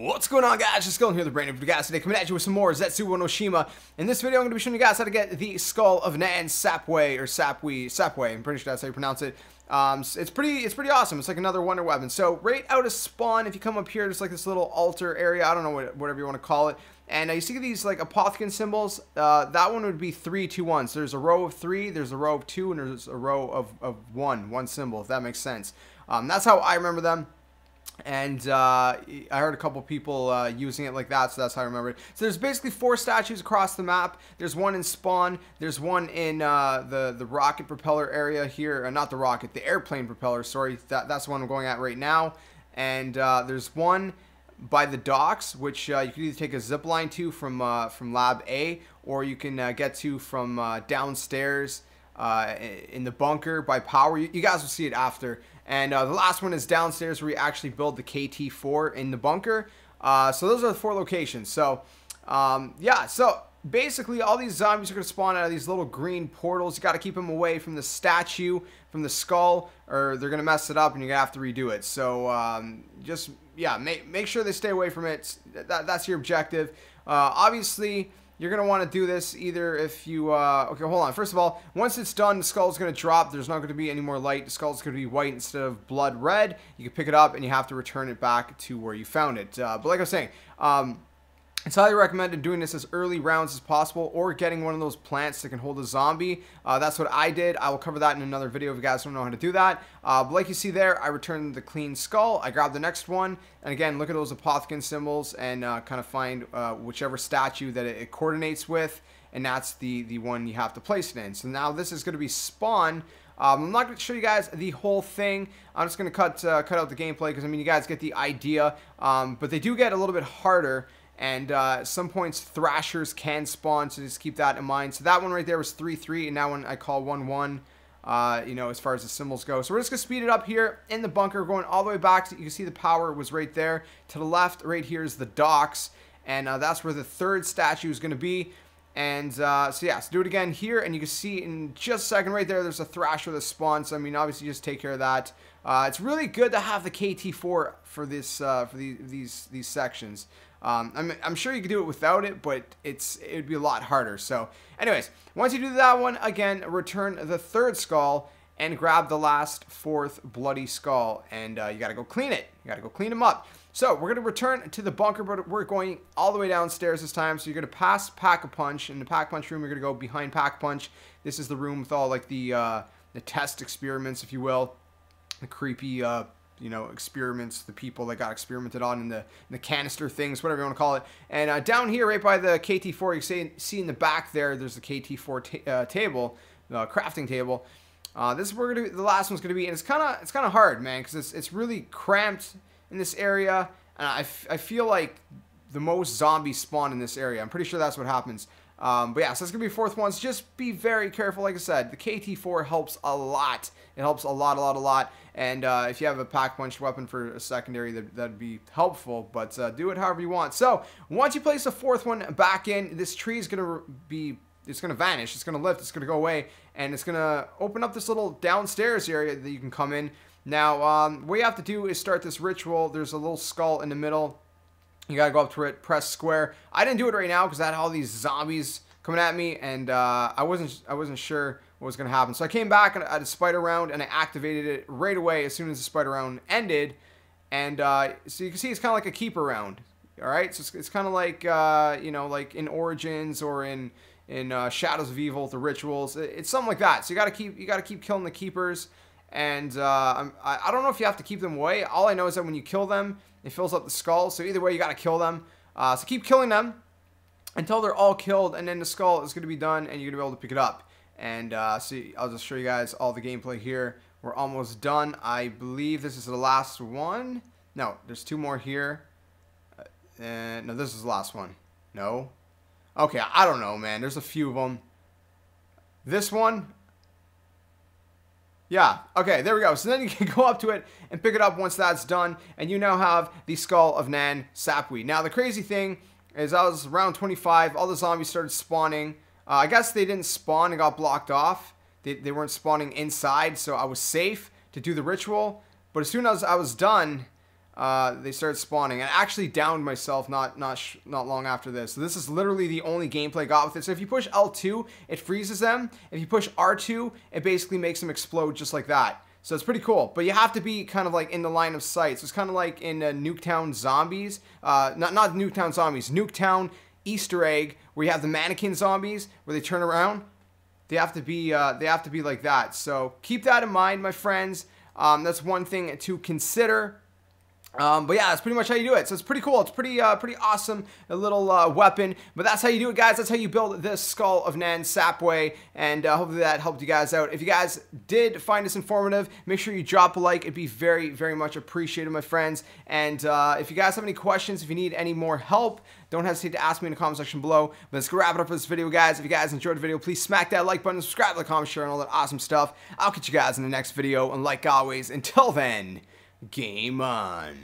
What's going on guys, just going here, the brain of guys today, coming at you with some more Zetsubou no Shima. In this video, I'm going to be showing you guys how to get the Skull of Nan Sapway, or Sapwe, Sapway, I'm pretty sure that's how you pronounce it. Um, it's pretty, it's pretty awesome. It's like another wonder weapon. So right out of spawn, if you come up here, there's like this little altar area, I don't know what, whatever you want to call it. And uh, you see these like Apothicon symbols, uh, that one would be three, two, one. So there's a row of three, there's a row of two, and there's a row of, of one, one symbol, if that makes sense. Um, that's how I remember them and uh, I heard a couple people uh, using it like that, so that's how I remember it. So there's basically four statues across the map. There's one in Spawn. There's one in uh, the the rocket propeller area here, uh, not the rocket, the airplane propeller. Sorry, that, that's the one I'm going at right now. And uh, there's one by the docks, which uh, you can either take a zip line to from from Lab A, or you can get to from downstairs uh, in the bunker by power. You, you, guys will see it after. And uh, the last one is downstairs where we actually build the KT4 in the bunker. Uh, so those are the four locations. So um, yeah, so basically all these zombies are going to spawn out of these little green portals. You got to keep them away from the statue, from the skull, or they're going to mess it up and you're going to have to redo it. So um, just, yeah, make, make sure they stay away from it. That, that's your objective. Uh, obviously, you're going to want to do this either if you, uh, okay, hold on. First of all, once it's done, the skull's going to drop. There's not going to be any more light. The skull's going to be white instead of blood red. You can pick it up and you have to return it back to where you found it. Uh, but like I was saying, um, it's highly recommended doing this as early rounds as possible or getting one of those plants that can hold a zombie. Uh, that's what I did. I will cover that in another video if you guys don't know how to do that. Uh, but like you see there, I returned the clean skull. I grabbed the next one. And again, look at those Apothicon symbols and uh, kind of find uh, whichever statue that it, it, coordinates with. And that's the, the one you have to place it in. So now this is going to be spawn. Um, I'm not going to show you guys the whole thing. I'm just going to cut uh, cut out the gameplay because, I mean, you guys get the idea. Um, but they do get a little bit harder. And uh, some points, Thrashers can spawn, so just keep that in mind. So that one right there was 3-3, and that one I call 1-1, uh, you know, as far as the symbols go. So we're just going to speed it up here in the bunker, going all the way back. you can see the power was right there. To the left, right here is the docks, and uh, that's where the third statue is going to be. And uh, so yeah, so do it again here, and you can see in just a second right there, there's a Thrasher that spawns. So, I mean, obviously, just take care of that. Uh, it's really good to have the KT4 for this uh, for the, these these sections. Um, I'm, I'm sure you could do it without it, but it's it would be a lot harder. So, anyways, once you do that one, again, return the third skull and grab the last fourth bloody skull, and uh, you got to go clean it. You got to go clean them up. So we're to return to the bunker, but we're going all the way downstairs this time. So you're to pass Pack-a-Punch. In the Pack-Punch room, you're to go behind Pack-a-Punch. This is the room with all like the uh, the test experiments, if you will, the creepy uh, you know experiments the people that got experimented on in the in the canister things whatever you want to call it. And uh, down here right by the kt4 you see, see in the back there there's the kt4 ta uh, table the crafting table. Uh, this is where gonna be, the last one's gonna be and it's kind of it's kind of hard man because it's, it's really cramped in this area and I, I feel like the most zombies spawn in this area. I'm pretty sure that's what happens um, but yeah, so it's going to be fourth ones. Just be very careful. Like I said, the KT4 helps a lot. It helps a lot, a lot, a lot. And uh, if you have a pack-punch weapon for a secondary, that, that'd be helpful. But uh, do it however you want. So once you place the fourth one back in, this tree is going to be it's going to vanish. It's going to lift. It's going to go away. And it's going to open up this little downstairs area that you can come in. Now, um, what you have to do is start this ritual. There's a little skull in the middle. You gotta go up to it, press square. I didn't do it right now because I had all these zombies coming at me, and uh, I wasn't I wasn't sure what was gonna happen. So I came back and I had a spider round, and I activated it right away as soon as the spider round ended. And uh, so you can see it's kind of like a keeper round. All right, so it's, it's kind of like uh, you know, like in Origins or in in uh, Shadows of Evil, the rituals. It's something like that. So you gotta keep you gotta keep killing the keepers. And uh, I, I don't know if you have to keep them away. All I know is that when you kill them, it fills up the skull. So either way, you got to kill them. Uh, so keep killing them until they're all killed. And then the skull is going to be done and you're going to be able to pick it up. And uh, see, I'll just show you guys all the gameplay here. We're almost done. I believe this is the last one. No, there's two more here. Uh, no, this is the last one. No. Okay, I don't know, man. There's a few of them. This one, yeah, okay, there we go. So then you can go up to it and pick it up once that's done, and you now have the Skull of Nan Sapwe. Now, the crazy thing is I was around 25, all the zombies started spawning. Uh, I guess they didn't spawn and got blocked off. They, they weren't spawning inside, so I was safe to do the ritual. But as soon as I was done, uh, they started spawning. And I actually downed myself not not not long after this. So this is literally the only gameplay I got with it. So if you push L2, it freezes them. If you push R2, it basically makes them explode just like that. So it's pretty cool, but you have to be kind of like in the line of sight. So it's kind of like in uh, Nuketown Zombies, uh, not not Nuketown Zombies, Nuketown Easter Egg, where you have the mannequin zombies where they turn around. They have to be uh, they have to be like that. So keep that in mind, my friends. Um, that's one thing to consider. Um, but yeah, that's pretty much how you do it. So it's pretty cool. It's pretty, uh, pretty awesome, a little uh, weapon. But that's how you do it, guys. That's how you build this Skull of Nan Sapway. And uh, hopefully that helped you guys out. If you guys did find this informative, make sure you drop a like. It'd be very, very much appreciated, my friends. And uh, if you guys have any questions, if you need any more help, don't hesitate to ask me in the comment section below. But let's wrap it up for this video, guys. If you guys enjoyed the video, please smack that like button, subscribe to the comment, and all that awesome stuff. I'll catch you guys in the next video. And like always, until then, Game on.